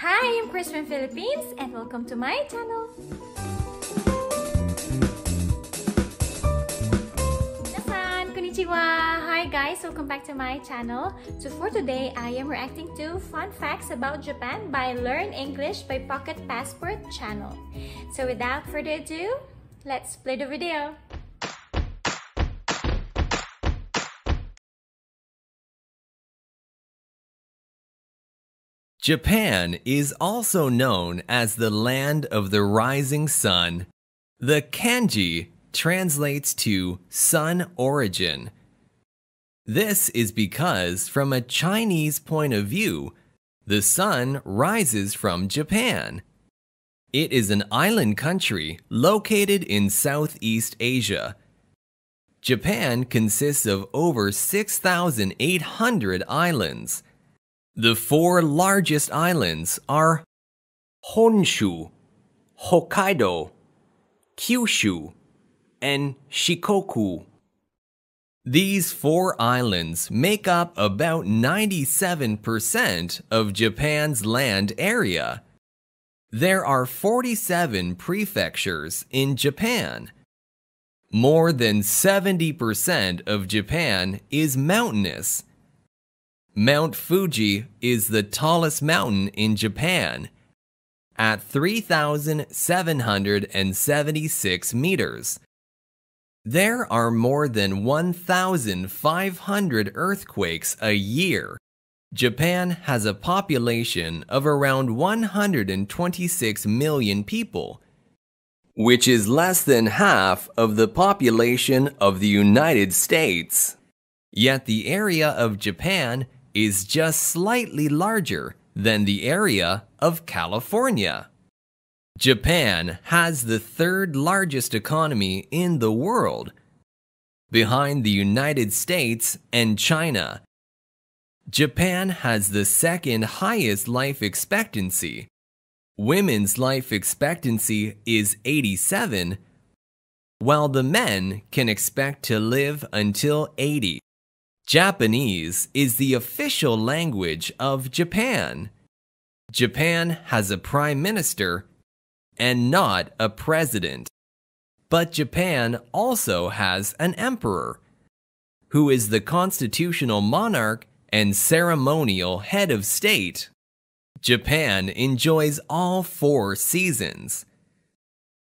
Hi, I'm Kris from Philippines and welcome to my channel. Minasan, konnichiwa! Hi guys, welcome back to my channel. So for today, I am reacting to fun facts about Japan by Learn English by Pocket Passport channel. So without further ado, let's play the video. Japan is also known as the land of the rising sun. The kanji translates to sun origin. This is because, from a Chinese point of view, the sun rises from Japan. It is an island country located in Southeast Asia. Japan consists of over 6,800 islands. The four largest islands are Honshu, Hokkaido, Kyushu, and Shikoku. These four islands make up about 97% of Japan's land area. There are 47 prefectures in Japan. More than 70% of Japan is mountainous Mount Fuji is the tallest mountain in Japan at 3,776 meters. There are more than 1,500 earthquakes a year. Japan has a population of around 126 million people, which is less than half of the population of the United States. Yet the area of Japan is just slightly larger than the area of California. Japan has the third largest economy in the world, behind the United States and China. Japan has the second highest life expectancy. Women's life expectancy is 87, while the men can expect to live until 80. Japanese is the official language of Japan. Japan has a prime minister and not a president. But Japan also has an emperor, who is the constitutional monarch and ceremonial head of state. Japan enjoys all four seasons.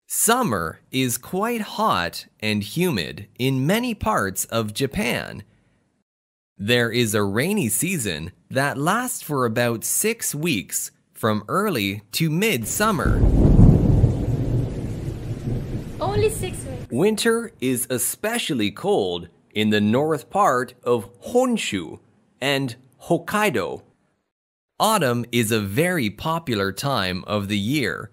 Summer is quite hot and humid in many parts of Japan there is a rainy season that lasts for about six weeks from early to mid-summer. Only six weeks. Winter is especially cold in the north part of Honshu and Hokkaido. Autumn is a very popular time of the year,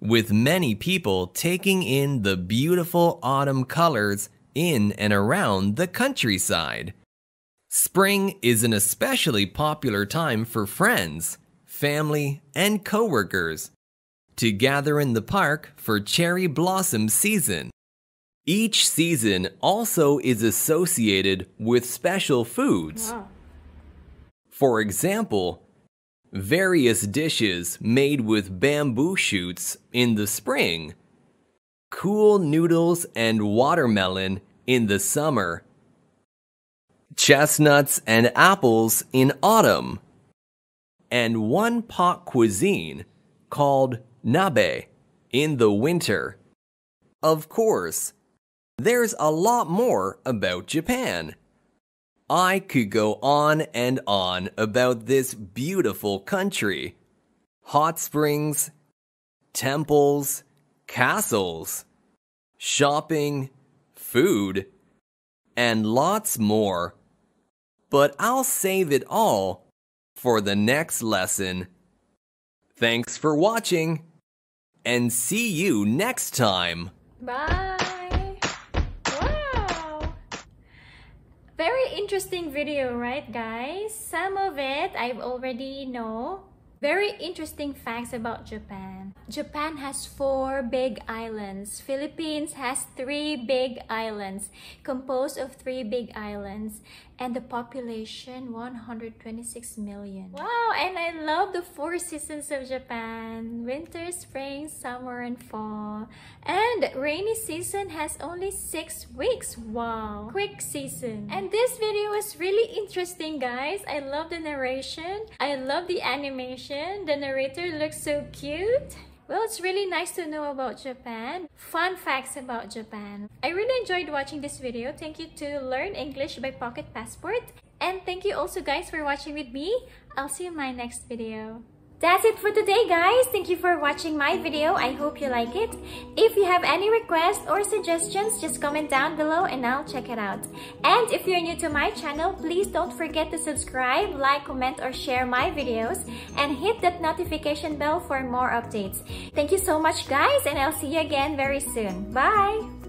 with many people taking in the beautiful autumn colors in and around the countryside. Spring is an especially popular time for friends, family, and coworkers to gather in the park for cherry blossom season. Each season also is associated with special foods. Wow. For example, various dishes made with bamboo shoots in the spring, cool noodles and watermelon in the summer, chestnuts and apples in autumn, and one pot cuisine called nabe in the winter. Of course, there's a lot more about Japan. I could go on and on about this beautiful country. Hot springs, temples, castles, shopping, food, and lots more but I'll save it all for the next lesson. Thanks for watching, and see you next time. Bye! Wow! Very interesting video, right guys? Some of it I already know, Very interesting facts about Japan. Japan has four big islands. Philippines has three big islands, composed of three big islands. And the population, 126 million. Wow, and I love the four seasons of Japan. Winter, spring, summer, and fall. And rainy season has only six weeks. Wow, quick season. And this video was really interesting, guys. I love the narration. I love the animation. The narrator looks so cute. Well, it's really nice to know about Japan. Fun facts about Japan. I really enjoyed watching this video. Thank you to Learn English by Pocket Passport. And thank you also guys for watching with me. I'll see you in my next video. That's it for today guys. Thank you for watching my video. I hope you like it. If you have any requests or suggestions, just comment down below and I'll check it out. And if you're new to my channel, please don't forget to subscribe, like, comment, or share my videos and hit that notification bell for more updates. Thank you so much guys and I'll see you again very soon. Bye!